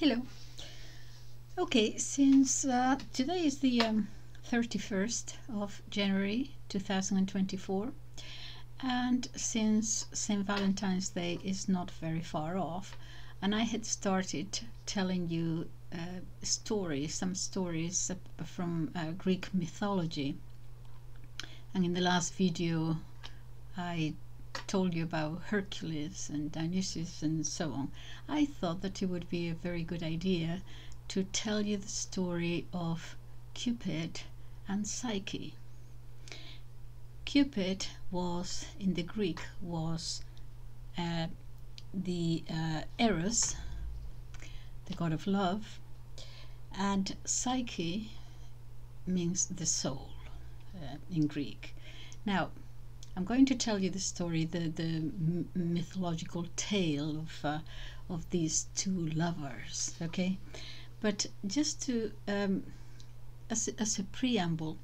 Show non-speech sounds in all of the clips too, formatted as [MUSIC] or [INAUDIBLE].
Hello. Okay, since uh, today is the um, 31st of January 2024, and since St. Valentine's Day is not very far off, and I had started telling you uh, stories, some stories from uh, Greek mythology, and in the last video I told you about Hercules and Dionysus and so on, I thought that it would be a very good idea to tell you the story of Cupid and Psyche. Cupid was, in the Greek, was uh, the uh, Eros, the god of love, and Psyche means the soul uh, in Greek. Now, I'm going to tell you the story, the the mythological tale of uh, of these two lovers. Okay, but just to um, as as a preamble,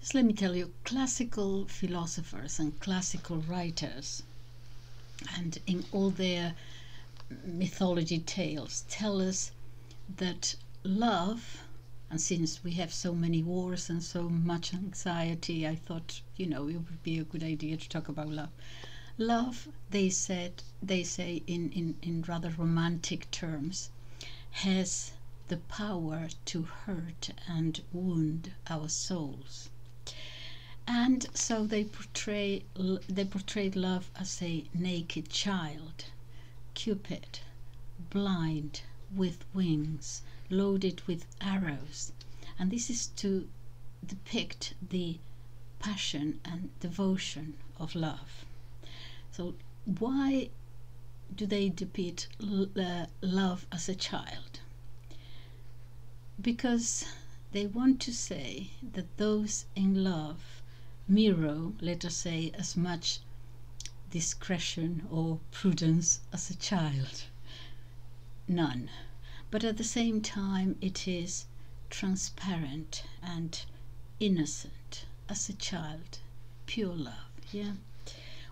just let me tell you, classical philosophers and classical writers, and in all their mythology tales, tell us that love and since we have so many wars and so much anxiety, I thought, you know, it would be a good idea to talk about love. Love, they said, they say in, in, in rather romantic terms, has the power to hurt and wound our souls. And so they portray they portrayed love as a naked child, Cupid, blind with wings, loaded with arrows. And this is to depict the passion and devotion of love. So, why do they depict uh, love as a child? Because they want to say that those in love mirror, let us say, as much discretion or prudence as a child. None but at the same time it is transparent and innocent as a child. Pure love yeah?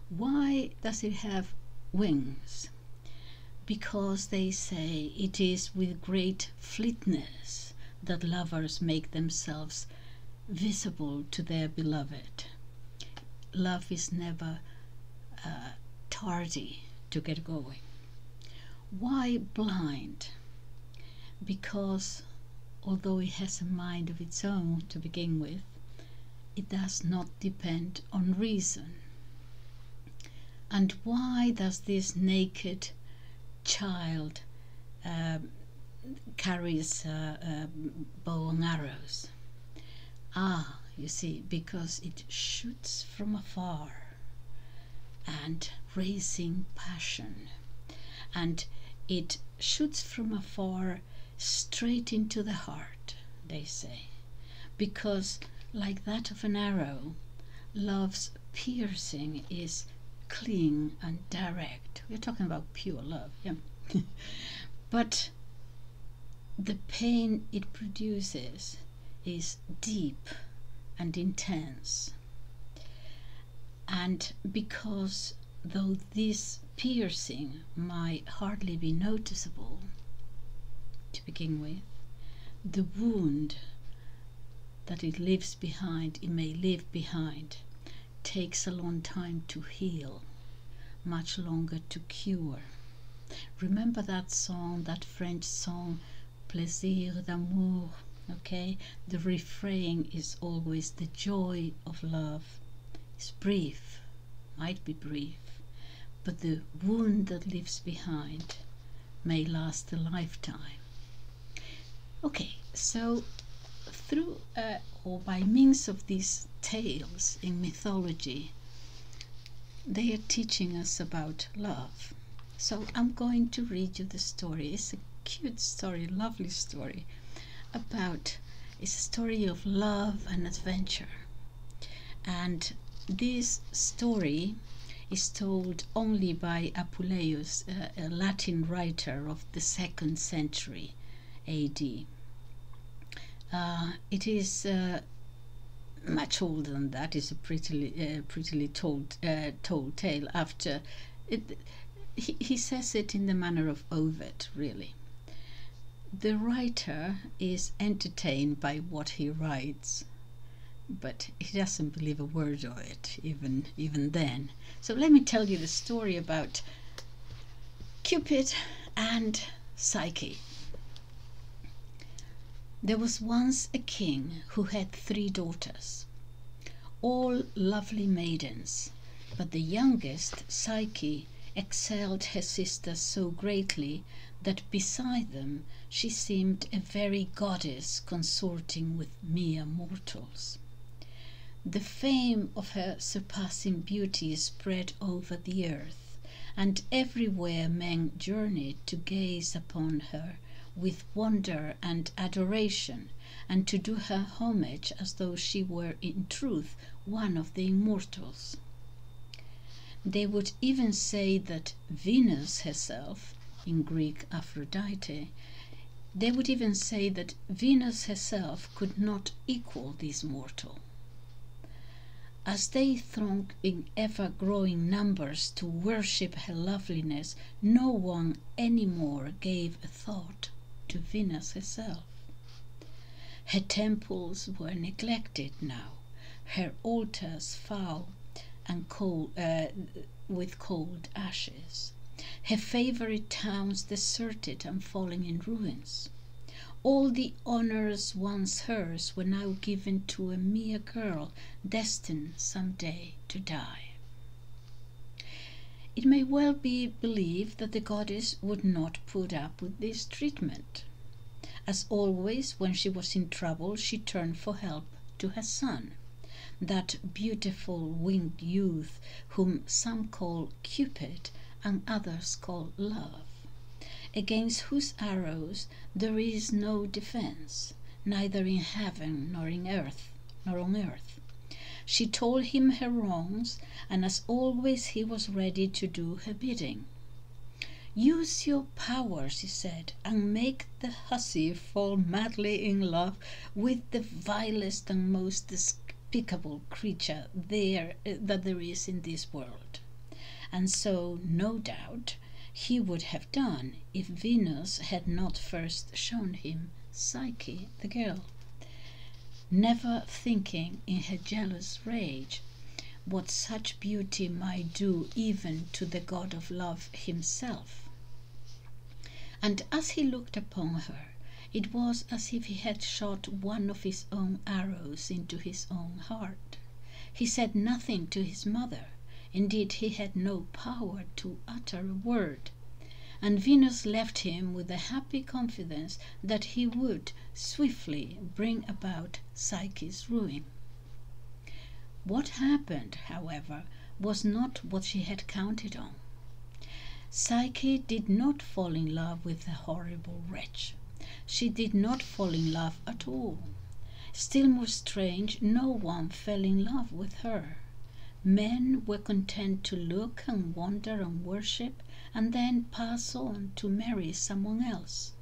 Why does it have wings? Because they say it is with great fleetness that lovers make themselves visible to their beloved. Love is never uh, tardy to get going. Why blind because although it has a mind of its own to begin with, it does not depend on reason. And why does this naked child uh, carries uh, uh, bow and arrows? Ah, you see, because it shoots from afar and raising passion, and it shoots from afar straight into the heart, they say, because, like that of an arrow, love's piercing is clean and direct. We're talking about pure love, yeah. [LAUGHS] but the pain it produces is deep and intense. And because though this piercing might hardly be noticeable, to begin with, the wound that it leaves behind, it may leave behind, takes a long time to heal, much longer to cure. Remember that song, that French song, Plaisir d'amour, okay? The refrain is always the joy of love. It's brief, might be brief, but the wound that leaves behind may last a lifetime. Okay, so through uh, or by means of these tales in mythology, they are teaching us about love. So I'm going to read you the story. It's a cute story, lovely story about it's a story of love and adventure. And this story is told only by Apuleius, a Latin writer of the second century AD. Uh, it is uh, much older than that. It's a prettily, uh, prettily told uh, told tale. After it, he, he says it in the manner of Ovid, really. The writer is entertained by what he writes, but he doesn't believe a word of it, even even then. So let me tell you the story about Cupid and Psyche. There was once a king who had three daughters, all lovely maidens, but the youngest, Psyche, excelled her sisters so greatly that beside them she seemed a very goddess consorting with mere mortals. The fame of her surpassing beauty spread over the earth, and everywhere men journeyed to gaze upon her with wonder and adoration, and to do her homage as though she were in truth one of the immortals. They would even say that Venus herself, in Greek Aphrodite, they would even say that Venus herself could not equal this mortal. As they thronged in ever growing numbers to worship her loveliness, no one any more gave a thought to Venus herself. Her temples were neglected now, her altars foul and cold, uh, with cold ashes, her favorite towns deserted and falling in ruins. All the honors once hers were now given to a mere girl destined some day to die. It may well be believed that the goddess would not put up with this treatment. As always, when she was in trouble, she turned for help to her son that beautiful winged youth whom some call Cupid and others call Love, against whose arrows there is no defense, neither in heaven nor in earth nor on earth. She told him her wrongs, and as always he was ready to do her bidding. Use your power, she said, and make the hussy fall madly in love with the vilest and most despicable creature there that there is in this world. And so, no doubt, he would have done if Venus had not first shown him Psyche the girl, never thinking in her jealous rage what such beauty might do even to the god of love himself. And as he looked upon her, it was as if he had shot one of his own arrows into his own heart. He said nothing to his mother, indeed he had no power to utter a word, and Venus left him with the happy confidence that he would swiftly bring about Psyche's ruin. What happened, however, was not what she had counted on. Psyche did not fall in love with the horrible wretch she did not fall in love at all. Still more strange, no one fell in love with her. Men were content to look and wonder and worship, and then pass on to marry someone else.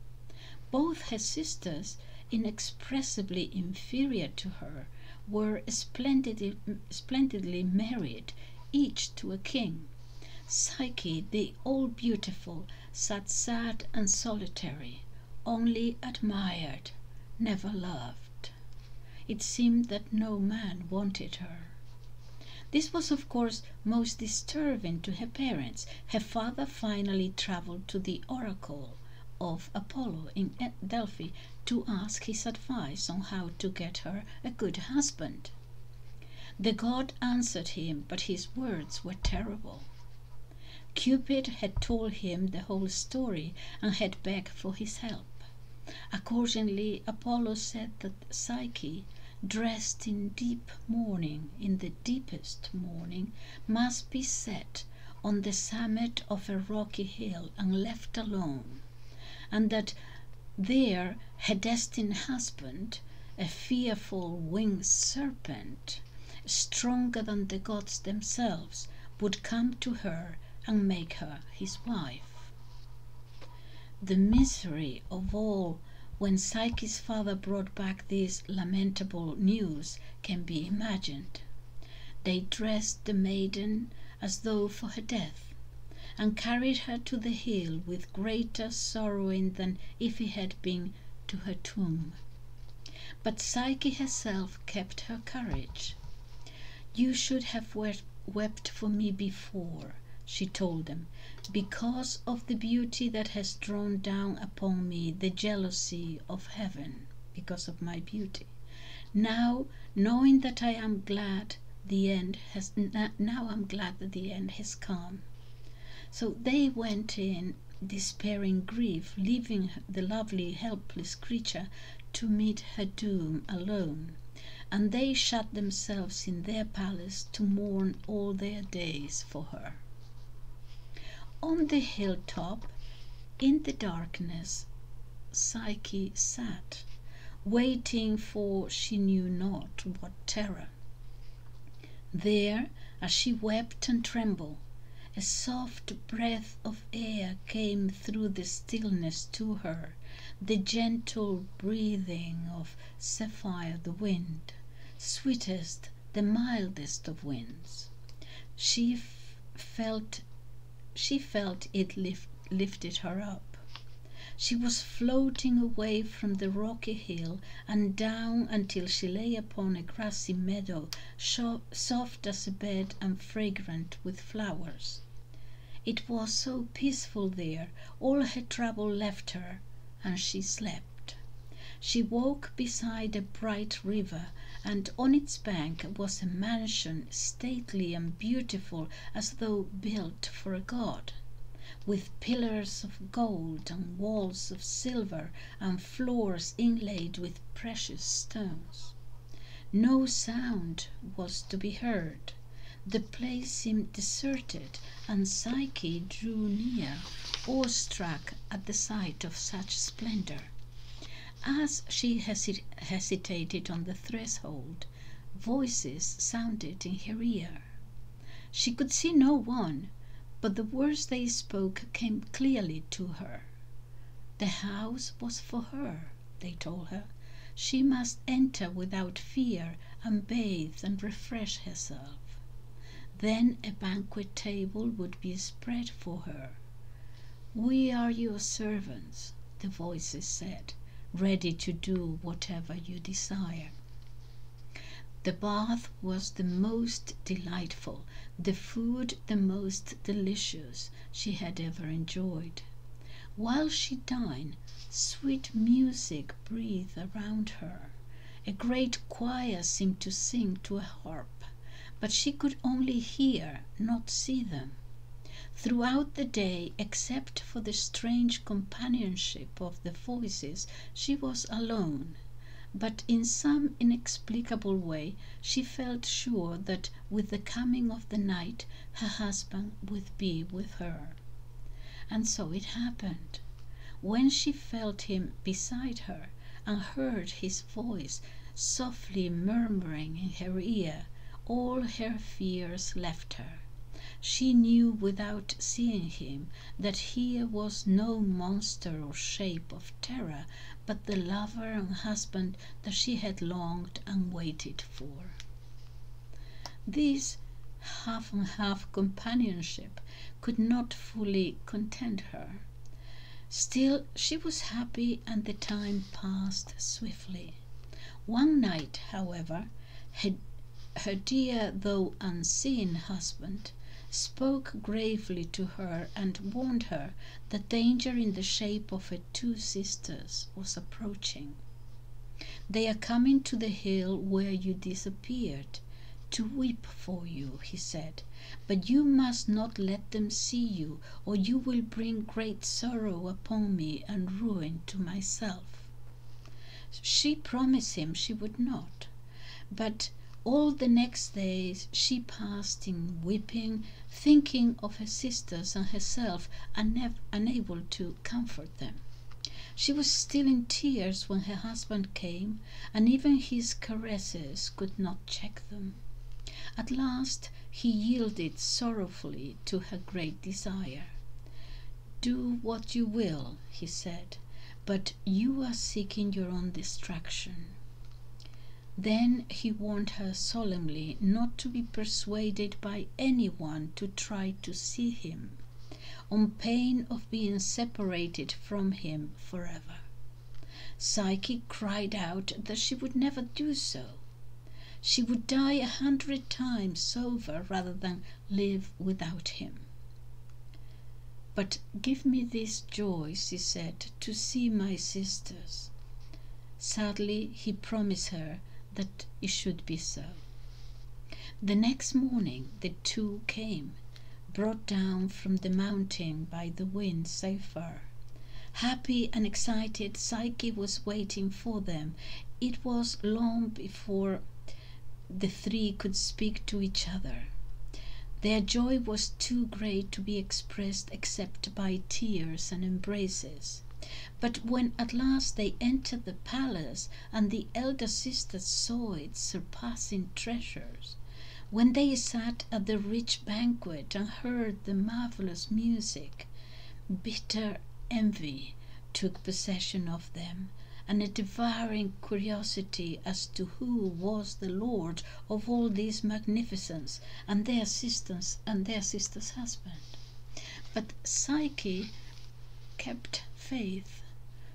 Both her sisters, inexpressibly inferior to her, were splendidly, splendidly married, each to a king. Psyche, the all beautiful, sat sad and solitary only admired, never loved. It seemed that no man wanted her. This was, of course, most disturbing to her parents. Her father finally traveled to the oracle of Apollo in Delphi to ask his advice on how to get her a good husband. The god answered him, but his words were terrible. Cupid had told him the whole story and had begged for his help. Accordingly, Apollo said that Psyche, dressed in deep mourning, in the deepest mourning, must be set on the summit of a rocky hill and left alone, and that there her destined husband, a fearful winged serpent, stronger than the gods themselves, would come to her and make her his wife. The misery of all when Psyche's father brought back this lamentable news can be imagined. They dressed the maiden as though for her death, and carried her to the hill with greater sorrowing than if he had been to her tomb. But Psyche herself kept her courage. You should have wept for me before, she told them, because of the beauty that has drawn down upon me the jealousy of heaven, because of my beauty. Now, knowing that I am glad the end has now I'm glad that the end has come. So they went in despairing grief, leaving the lovely helpless creature to meet her doom alone, and they shut themselves in their palace to mourn all their days for her. On the hilltop, in the darkness, Psyche sat, waiting for she knew not what terror. There, as she wept and trembled, a soft breath of air came through the stillness to her, the gentle breathing of Zephyr the wind, sweetest, the mildest of winds. She felt she felt it lift, lifted her up. She was floating away from the rocky hill and down until she lay upon a grassy meadow, soft as a bed and fragrant with flowers. It was so peaceful there, all her trouble left her, and she slept. She woke beside a bright river, and on its bank was a mansion, stately and beautiful as though built for a god with pillars of gold and walls of silver and floors inlaid with precious stones. No sound was to be heard. The place seemed deserted, and Psyche drew near, awestruck at the sight of such splendor. As she hesi hesitated on the threshold, voices sounded in her ear. She could see no one, but the words they spoke came clearly to her. The house was for her, they told her. She must enter without fear and bathe and refresh herself. Then a banquet table would be spread for her. We are your servants, the voices said, ready to do whatever you desire. The bath was the most delightful, the food the most delicious she had ever enjoyed. While she dined, sweet music breathed around her. A great choir seemed to sing to a harp, but she could only hear, not see them. Throughout the day, except for the strange companionship of the voices, she was alone but in some inexplicable way she felt sure that with the coming of the night her husband would be with her. And so it happened. When she felt him beside her and heard his voice softly murmuring in her ear, all her fears left her. She knew without seeing him that he was no monster or shape of terror, but the lover and husband that she had longed and waited for. This half and half companionship could not fully content her. Still, she was happy and the time passed swiftly. One night, however, her, her dear though unseen husband spoke gravely to her and warned her that danger in the shape of her two sisters was approaching. They are coming to the hill where you disappeared to weep for you, he said, but you must not let them see you, or you will bring great sorrow upon me and ruin to myself. She promised him she would not, but all the next days she passed in weeping, thinking of her sisters and herself, and unable to comfort them. She was still in tears when her husband came, and even his caresses could not check them. At last he yielded sorrowfully to her great desire. Do what you will, he said, but you are seeking your own destruction. Then he warned her solemnly not to be persuaded by anyone to try to see him. on pain of being separated from him forever. Psyche cried out that she would never do so. She would die a hundred times over rather than live without him. But give me this joy, she said, to see my sisters. Sadly, he promised her that it should be so. The next morning the two came, brought down from the mountain by the wind so far. Happy and excited, Psyche was waiting for them. It was long before the three could speak to each other. Their joy was too great to be expressed except by tears and embraces. But when at last they entered the palace and the elder sister saw its surpassing treasures, when they sat at the rich banquet and heard the marvelous music, bitter envy took possession of them, and a devouring curiosity as to who was the lord of all this magnificence and their sisters and their sister's husband. But Psyche kept faith.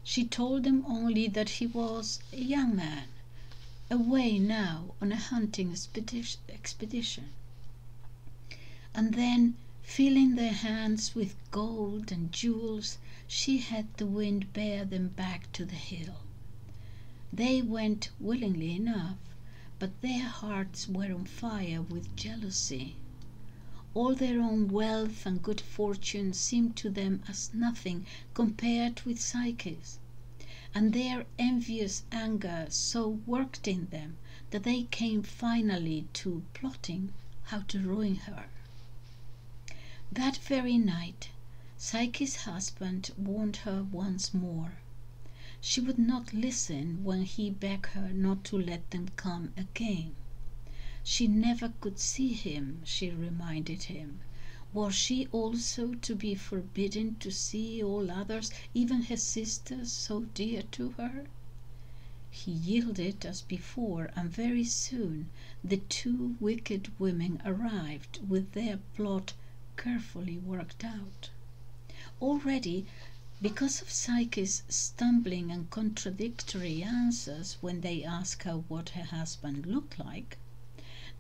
She told them only that he was a young man, away now on a hunting expedition. And then Filling their hands with gold and jewels, she had the wind bear them back to the hill. They went willingly enough, but their hearts were on fire with jealousy. All their own wealth and good fortune seemed to them as nothing compared with Psyche's, and their envious anger so worked in them that they came finally to plotting how to ruin her. That very night Psyche's husband warned her once more. She would not listen when he begged her not to let them come again. She never could see him, she reminded him. Was she also to be forbidden to see all others, even her sisters so dear to her? He yielded as before, and very soon the two wicked women arrived with their plot carefully worked out. Already, because of Psyche's stumbling and contradictory answers when they asked her what her husband looked like,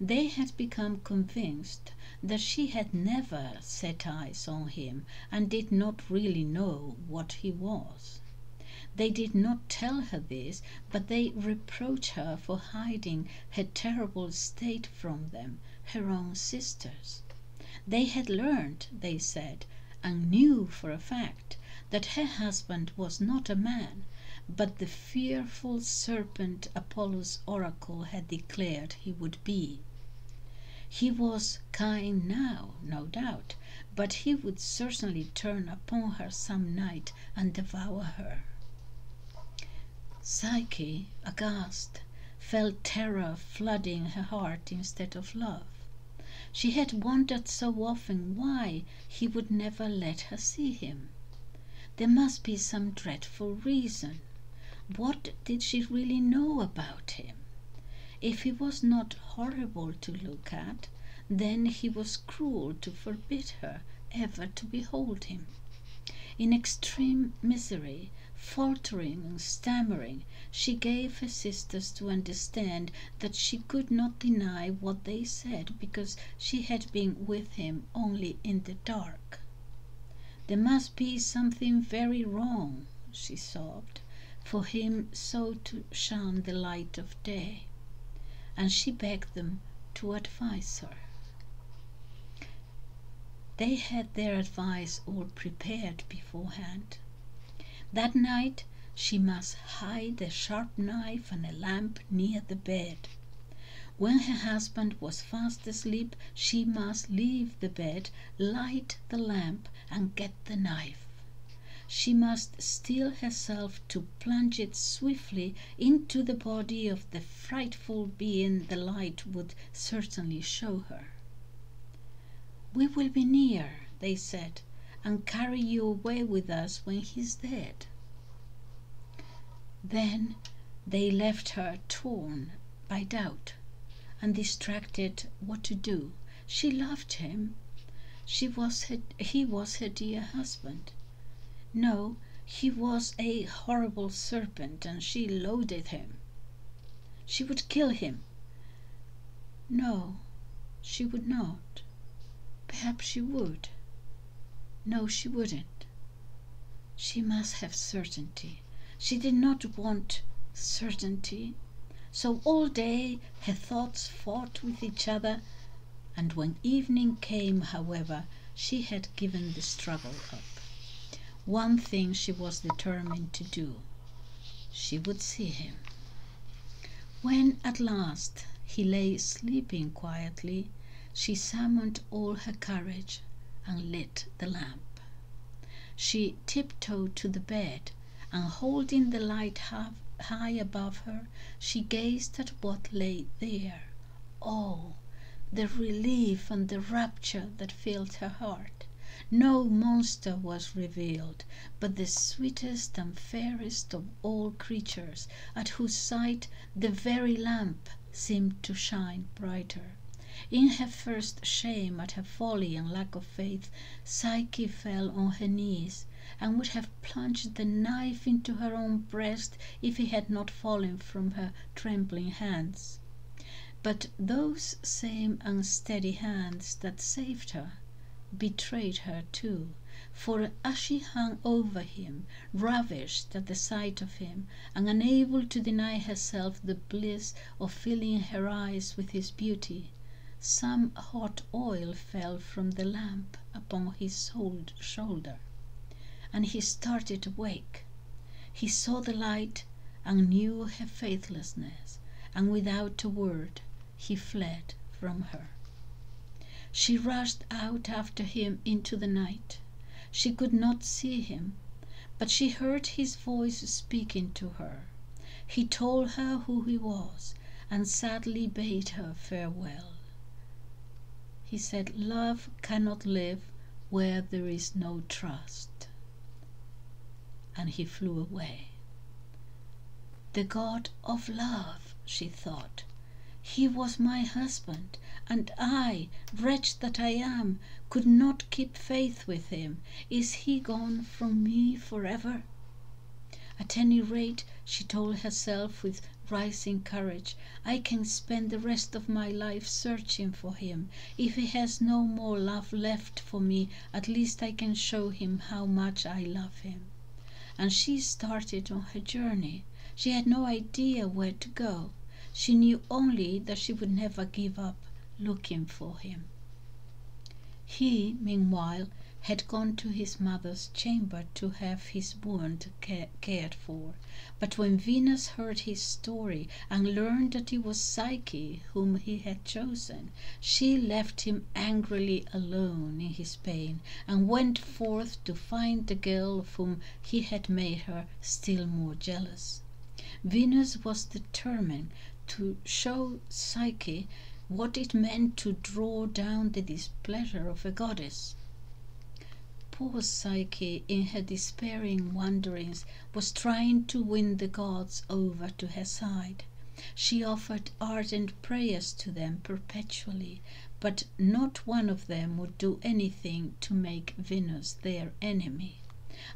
they had become convinced that she had never set eyes on him and did not really know what he was. They did not tell her this, but they reproached her for hiding her terrible state from them, her own sisters. They had learned, they said, and knew for a fact, that her husband was not a man, but the fearful serpent Apollo's oracle had declared he would be. He was kind now, no doubt, but he would certainly turn upon her some night and devour her. Psyche, aghast, felt terror flooding her heart instead of love. She had wondered so often why he would never let her see him. There must be some dreadful reason. What did she really know about him? If he was not horrible to look at, then he was cruel to forbid her ever to behold him. In extreme misery, Faltering and stammering, she gave her sisters to understand that she could not deny what they said because she had been with him only in the dark. There must be something very wrong, she sobbed, for him so to shun the light of day, and she begged them to advise her. They had their advice all prepared beforehand. That night she must hide the sharp knife and a lamp near the bed. When her husband was fast asleep, she must leave the bed, light the lamp, and get the knife. She must steel herself to plunge it swiftly into the body of the frightful being the light would certainly show her. We will be near, they said, and carry you away with us when he is dead. Then they left her torn by doubt and distracted what to do. She loved him. she was her, he was her dear husband. No, he was a horrible serpent, and she loathed him. She would kill him. No, she would not. Perhaps she would. No, she wouldn't. She must have certainty. She did not want certainty. So all day her thoughts fought with each other, and when evening came, however, she had given the struggle up. One thing she was determined to do. She would see him. When at last he lay sleeping quietly, she summoned all her courage and lit the lamp. She tiptoed to the bed, and holding the light half high above her, she gazed at what lay there. Oh, the relief and the rapture that filled her heart! No monster was revealed, but the sweetest and fairest of all creatures, at whose sight the very lamp seemed to shine brighter. In her first shame at her folly and lack of faith, Psyche fell on her knees, and would have plunged the knife into her own breast if it had not fallen from her trembling hands. But those same unsteady hands that saved her betrayed her too, for as she hung over him, ravished at the sight of him, and unable to deny herself the bliss of filling her eyes with his beauty, some hot oil fell from the lamp upon his shoulder, and he started awake. He saw the light and knew her faithlessness, and without a word he fled from her. She rushed out after him into the night. She could not see him, but she heard his voice speaking to her. He told her who he was, and sadly bade her farewell. He said, Love cannot live where there is no trust. And he flew away. The God of love, she thought, he was my husband, and I, wretch that I am, could not keep faith with him. Is he gone from me forever? At any rate, she told herself with rising courage, I can spend the rest of my life searching for him. If he has no more love left for me, at least I can show him how much I love him. And she started on her journey. She had no idea where to go. She knew only that she would never give up looking for him. He, meanwhile, had gone to his mother's chamber to have his wound cared for. But when Venus heard his story and learned that it was Psyche whom he had chosen, she left him angrily alone in his pain and went forth to find the girl of whom he had made her still more jealous. Venus was determined to show Psyche what it meant to draw down the displeasure of a goddess. Poor Psyche, in her despairing wanderings, was trying to win the gods over to her side. She offered ardent prayers to them perpetually, but not one of them would do anything to make Venus their enemy.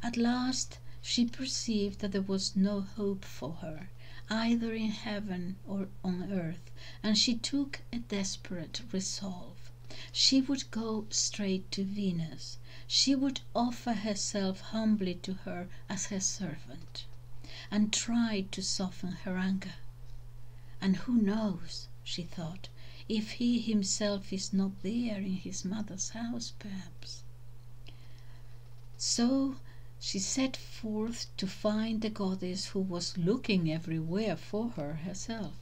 At last she perceived that there was no hope for her, either in heaven or on earth, and she took a desperate resolve. She would go straight to Venus. She would offer herself humbly to her as her servant, and try to soften her anger. And who knows, she thought, if he himself is not there in his mother's house, perhaps. So she set forth to find the goddess who was looking everywhere for her herself.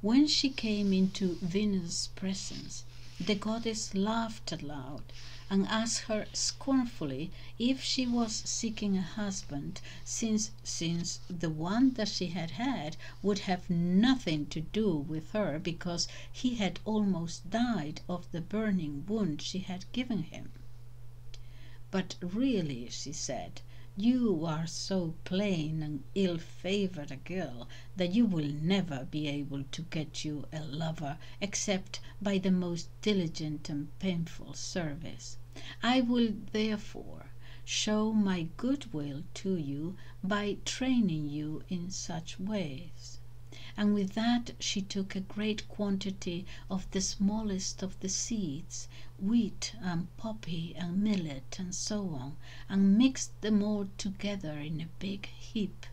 When she came into Venus' presence, the goddess laughed aloud and asked her scornfully if she was seeking a husband, since, since the one that she had had would have nothing to do with her because he had almost died of the burning wound she had given him. But really, she said, You are so plain and ill favored a girl that you will never be able to get you a lover except by the most diligent and painful service. I will therefore show my goodwill to you by training you in such ways." And with that she took a great quantity of the smallest of the seeds, wheat and poppy and millet and so on, and mixed them all together in a big heap.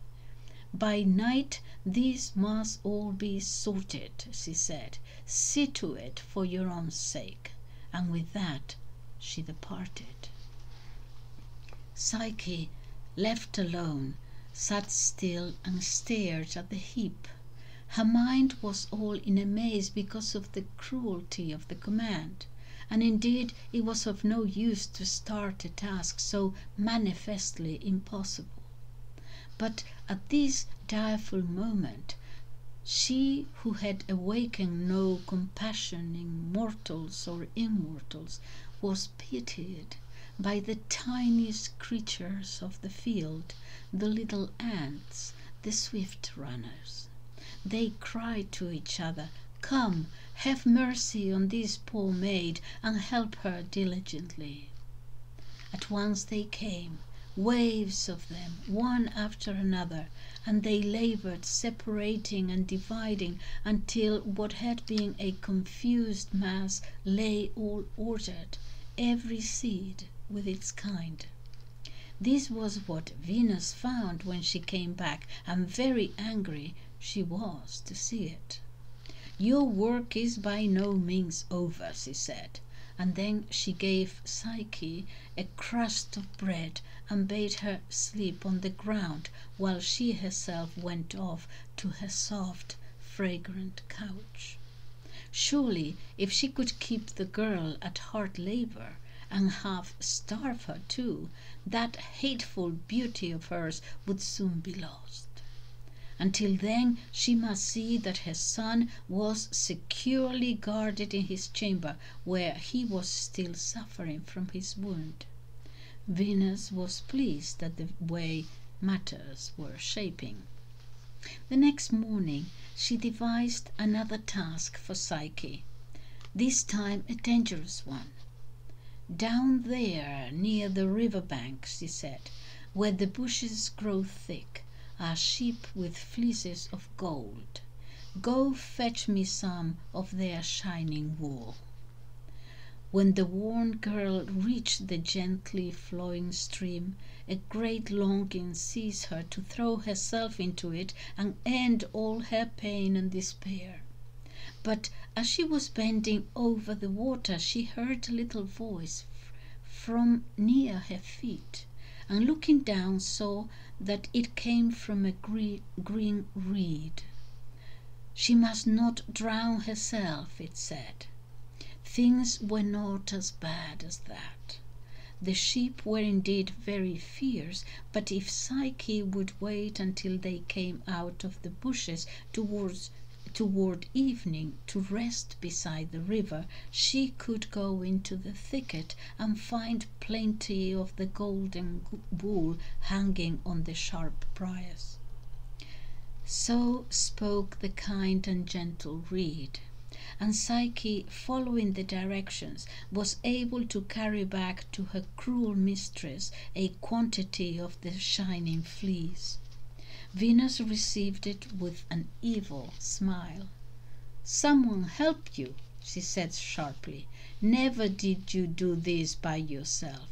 "By night these must all be sorted," she said. "See to it for your own sake." And with that she departed. Psyche, left alone, sat still and stared at the heap. Her mind was all in a maze because of the cruelty of the command, and indeed it was of no use to start a task so manifestly impossible. But at this direful moment she who had awakened no compassion in mortals or immortals was pitied by the tiniest creatures of the field, the little ants, the swift runners. They cried to each other, "Come, have mercy on this poor maid, and help her diligently." At once they came, waves of them, one after another, and they labored separating and dividing until what had been a confused mass lay all ordered, every seed with its kind. This was what Venus found when she came back, and very angry she was to see it. "Your work is by no means over," she said, and then she gave Psyche a crust of bread and bade her sleep on the ground while she herself went off to her soft, fragrant couch. Surely, if she could keep the girl at hard labor, and half starve her too, that hateful beauty of hers would soon be lost. Until then she must see that her son was securely guarded in his chamber, where he was still suffering from his wound. Venus was pleased at the way matters were shaping. The next morning she devised another task for Psyche, this time a dangerous one. "Down there near the river bank," she said, "where the bushes grow thick are sheep with fleeces of gold. Go fetch me some of their shining wool." When the worn girl reached the gently flowing stream, a great longing seized her to throw herself into it and end all her pain and despair. But as she was bending over the water she heard a little voice from near her feet and looking down saw that it came from a green reed. She must not drown herself, it said. Things were not as bad as that. The sheep were indeed very fierce, but if Psyche would wait until they came out of the bushes towards toward evening to rest beside the river, she could go into the thicket and find plenty of the golden wool hanging on the sharp briars. So spoke the kind and gentle reed, and Psyche, following the directions, was able to carry back to her cruel mistress a quantity of the shining fleece. Venus received it with an evil smile. "Someone help you," she said sharply. "Never did you do this by yourself.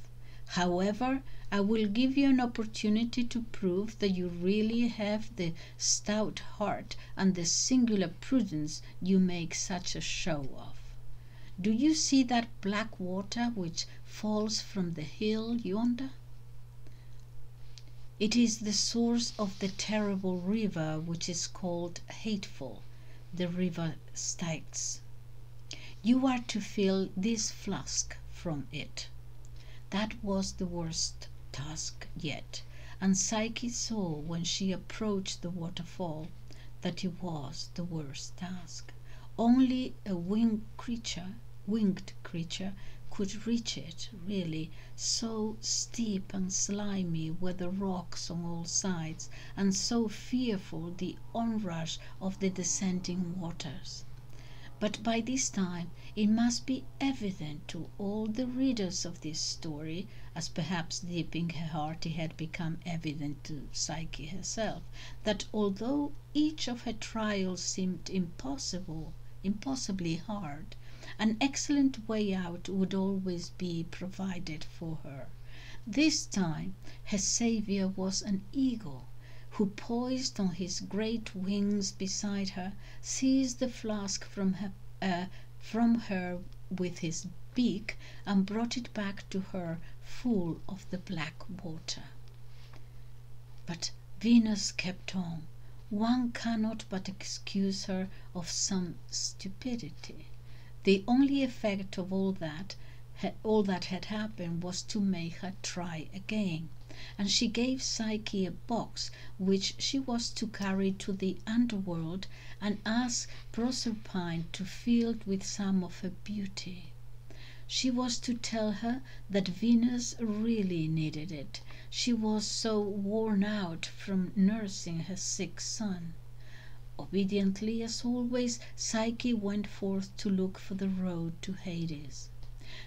However, I will give you an opportunity to prove that you really have the stout heart and the singular prudence you make such a show of. Do you see that black water which falls from the hill yonder? It is the source of the terrible river which is called Hateful, the river Styx. You are to fill this flask from it. That was the worst task yet, and Psyche saw when she approached the waterfall that it was the worst task. Only a winged creature, winged creature could reach it, really, so steep and slimy were the rocks on all sides, and so fearful the onrush of the descending waters. But by this time it must be evident to all the readers of this story, as perhaps deep in her heart it had become evident to Psyche herself, that although each of her trials seemed impossible, impossibly hard, an excellent way out would always be provided for her. This time her saviour was an eagle, who poised on his great wings beside her, seized the flask from her, uh, from her with his beak, and brought it back to her full of the black water. But Venus kept on. One cannot but accuse her of some stupidity. The only effect of all that all that had happened was to make her try again, and she gave Psyche a box which she was to carry to the underworld and ask Proserpine to fill it with some of her beauty. She was to tell her that Venus really needed it, she was so worn out from nursing her sick son. Obediently as always, Psyche went forth to look for the road to Hades.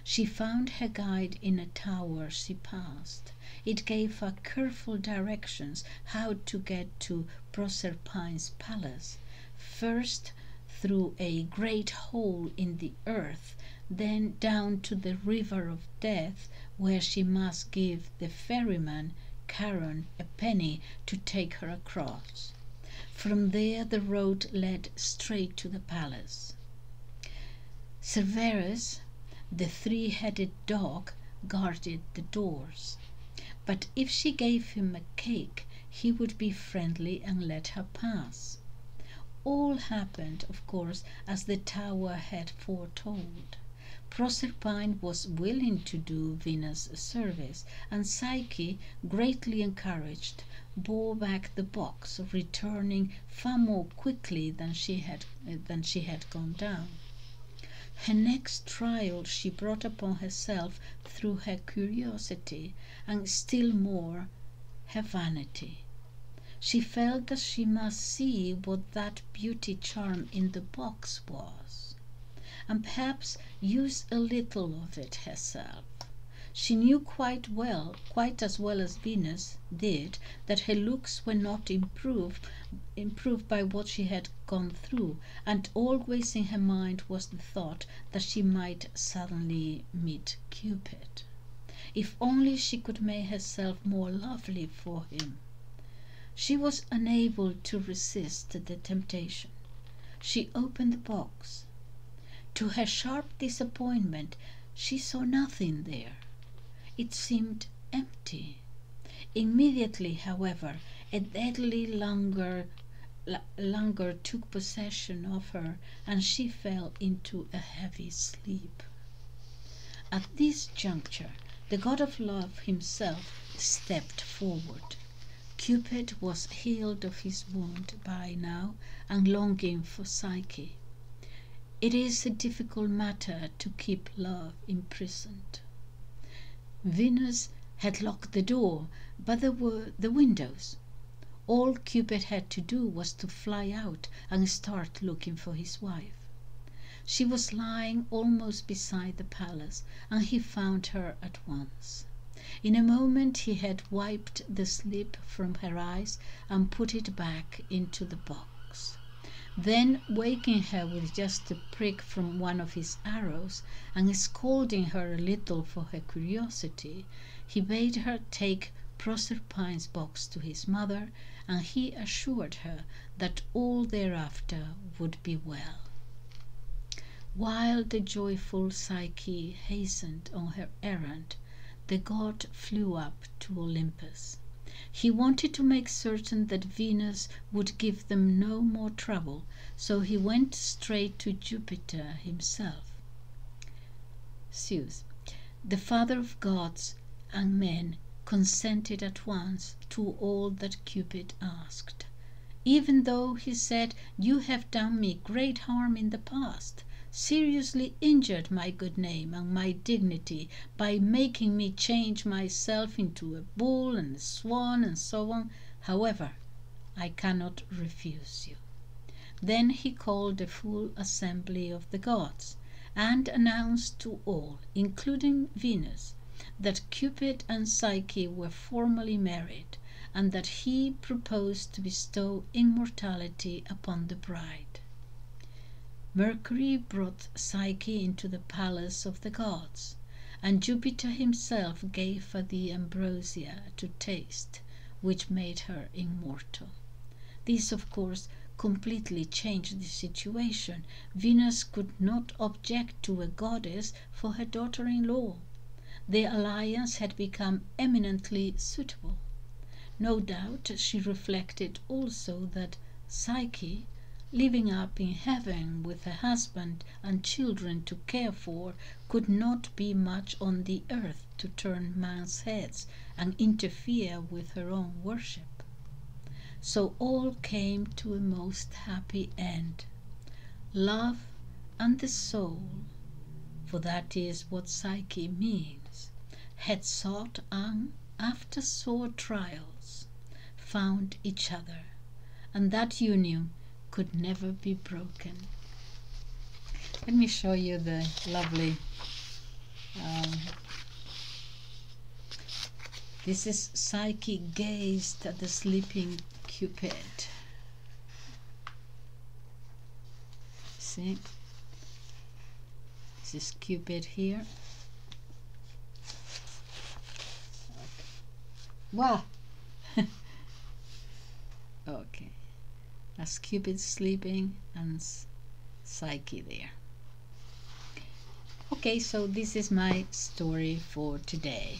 She found her guide in a tower she passed. It gave her careful directions how to get to Proserpine's palace, first through a great hole in the earth, then down to the river of death, where she must give the ferryman, Charon, a penny to take her across. From there the road led straight to the palace. Cerberus, the three-headed dog, guarded the doors. But if she gave him a cake, he would be friendly and let her pass. All happened, of course, as the tower had foretold. Proserpine was willing to do Venus a service, and Psyche, greatly encouraged, bore back the box, returning far more quickly than she had uh, than she had gone down. Her next trial she brought upon herself through her curiosity, and still more her vanity. She felt that she must see what that beauty charm in the box was, and perhaps use a little of it herself. She knew quite well, quite as well as Venus did, that her looks were not improved, improved by what she had gone through, and always in her mind was the thought that she might suddenly meet Cupid. If only she could make herself more lovely for him. She was unable to resist the temptation. She opened the box. To her sharp disappointment, she saw nothing there. It seemed empty. Immediately, however, a deadly languor, languor took possession of her, and she fell into a heavy sleep. At this juncture, the god of love himself stepped forward. Cupid was healed of his wound by now and longing for Psyche. It is a difficult matter to keep love imprisoned. Venus had locked the door, but there were the windows. All Cupid had to do was to fly out and start looking for his wife. She was lying almost beside the palace, and he found her at once. In a moment he had wiped the sleep from her eyes and put it back into the box. Then, waking her with just a prick from one of his arrows, and scolding her a little for her curiosity, he bade her take Proserpine's box to his mother, and he assured her that all thereafter would be well. While the joyful Psyche hastened on her errand, the god flew up to Olympus. He wanted to make certain that Venus would give them no more trouble, so he went straight to Jupiter himself. Zeus, the father of gods and men, consented at once to all that Cupid asked. Even though he said, You have done me great harm in the past, seriously injured my good name and my dignity by making me change myself into a bull and a swan and so on. However, I cannot refuse you." Then he called a full assembly of the gods, and announced to all, including Venus, that Cupid and Psyche were formally married, and that he proposed to bestow immortality upon the bride. Mercury brought Psyche into the palace of the gods, and Jupiter himself gave her the ambrosia to taste, which made her immortal. This, of course, completely changed the situation. Venus could not object to a goddess for her daughter in law. The alliance had become eminently suitable. No doubt she reflected also that Psyche, living up in heaven with a husband and children to care for, could not be much on the earth to turn men's heads and interfere with her own worship. So all came to a most happy end. Love and the soul, for that is what Psyche means, had sought and, after sore trials, found each other, and that union could never be broken. Let me show you the lovely. Um, this is Psyche gazed at the sleeping Cupid. See? This is Cupid here. Wow! [LAUGHS] okay. That's Cupid sleeping and Psyche there. Okay, so this is my story for today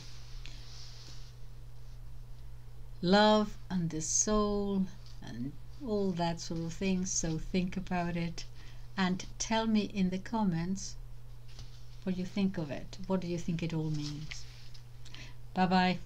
love and the soul and all that sort of thing. So think about it and tell me in the comments what you think of it. What do you think it all means? Bye bye.